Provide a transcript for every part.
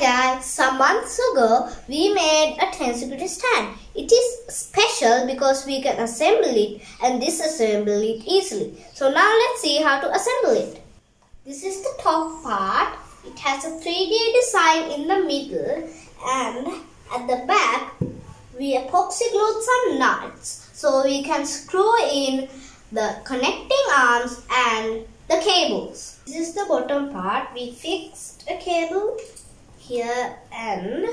Guys, some months ago we made a tensegrity stand. It is special because we can assemble it and disassemble it easily. So now let's see how to assemble it. This is the top part. It has a 3D design in the middle and at the back we epoxy glued some nuts so we can screw in the connecting arms and the cables. This is the bottom part. We fixed a cable here and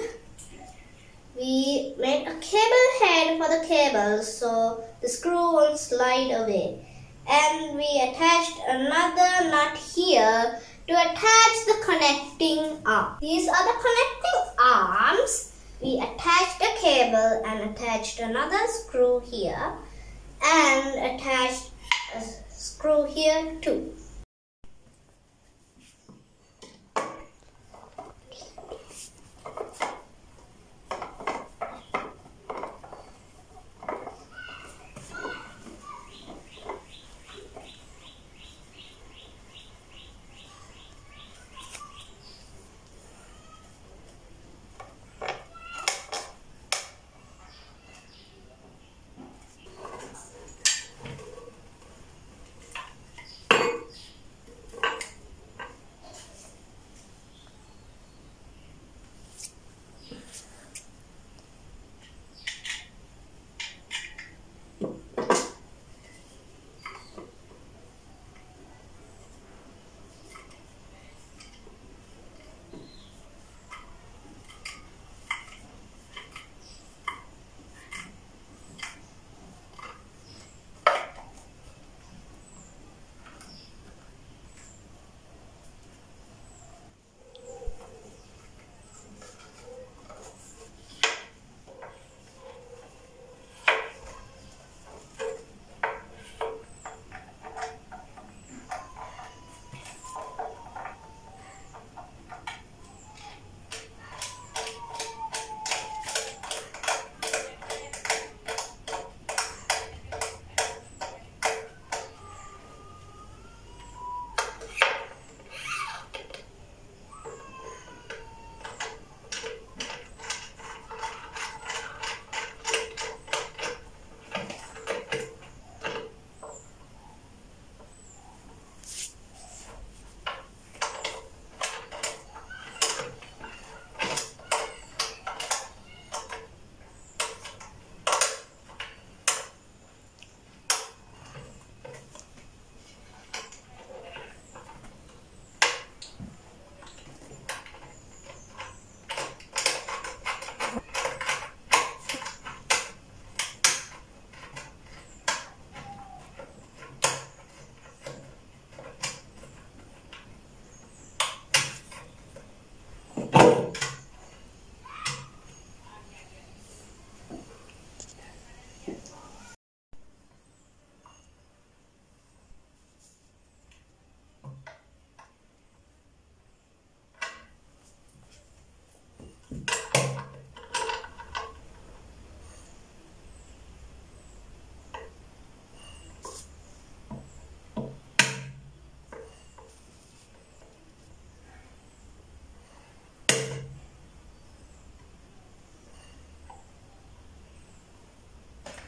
we made a cable head for the cable so the screw won't slide away and we attached another nut here to attach the connecting arm. These are the connecting arms. We attached a cable and attached another screw here and attached a screw here too.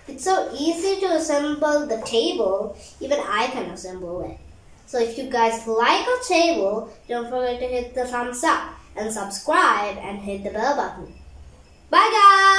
It's so easy to assemble the table, even I can assemble it. So if you guys like our table, don't forget to hit the thumbs up and subscribe and hit the bell button. Bye guys!